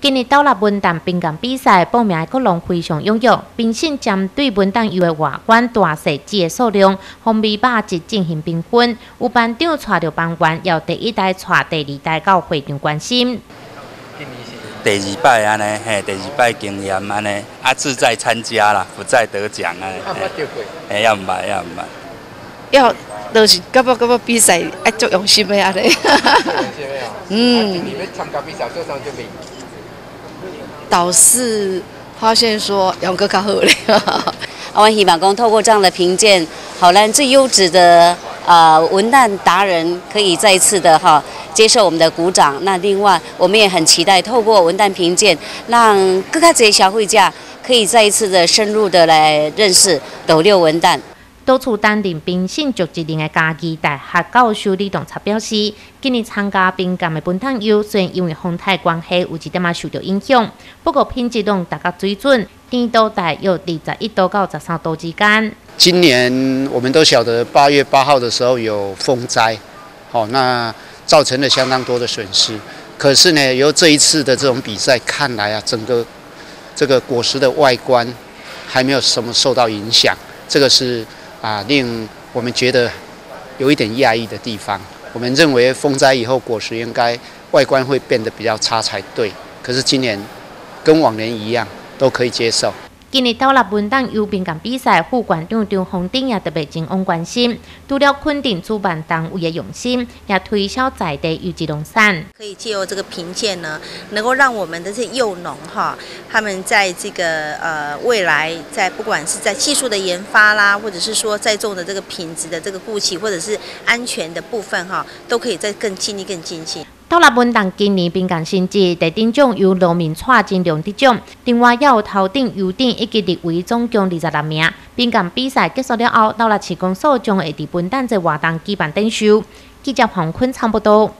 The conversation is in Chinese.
今日到了文旦冰港比赛，报名的各人非常踊跃。评审针对文旦游的外观、大小、字的数量、风味霸值进行评分。有班长带着班员，由第一代带第二代到会场关心。第二摆安尼，嘿，第二摆经验安尼，啊，志在参加啦，不在得奖安尼。啊，捌着过？嘿，要毋捌，要毋捌。要，就是感觉感觉比赛爱足用心的安尼。嗯。你们参加比赛做啥准备？导师发现说杨哥较好嘞，我希望讲透过这样的评鉴，好让最优质的呃文旦达人可以再一次的哈接受我们的鼓掌。那另外我们也很期待透过文旦评鉴，让各个这些消费者可以再一次的深入的来认识斗六文旦。多处担任评审局职能的家己大学教授李栋才表示，今年参加冰鉴的本汤优，虽然因为风台关系有一点仔受到影响，不过品质拢达到水准，甜度大约二十一度到十三度之间。今年我们都晓得八月八号的时候有风灾，好，那造成了相当多的损失。可是呢，由这一次的这种比赛看来啊，整个这个果实的外观还没有什么受到影响，这个是。啊，令我们觉得有一点压抑的地方。我们认为风灾以后果实应该外观会变得比较差才对，可是今年跟往年一样，都可以接受。今日到了文旦游冰港比赛，副馆长张宏鼎也特别真往关心，除了肯定主办单位的用心，也推销在地有机农产。可以借由这个评鉴呢，能够让我们的这些幼农哈，他们在这个呃未来，在不管是在技术的研发啦，或者是说在种的这个品质的这个顾及，或者是安全的部分哈，都可以再更尽力、更精进。到了本档今年宾港升级，第顶奖由农民蔡金良得奖，另外也有头顶、优顶以及立位总共二十六名。宾港比赛结束了后，到了市公所将会伫文旦在活动举办等收。记者黄坤差不多。